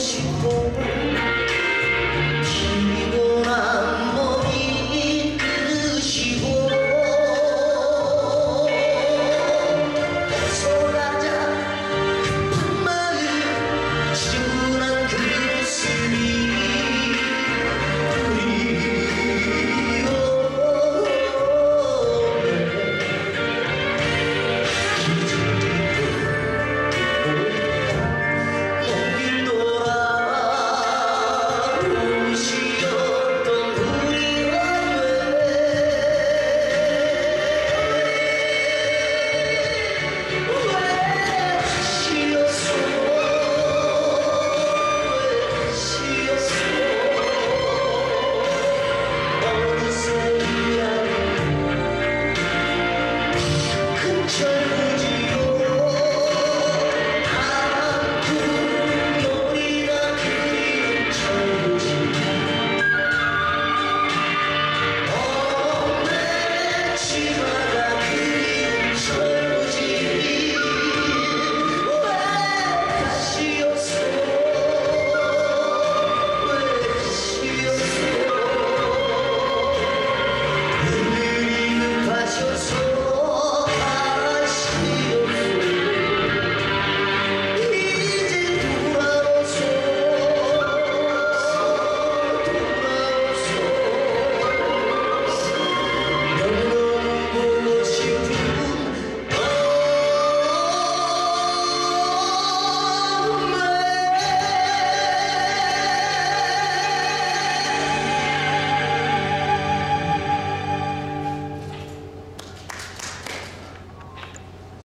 幸福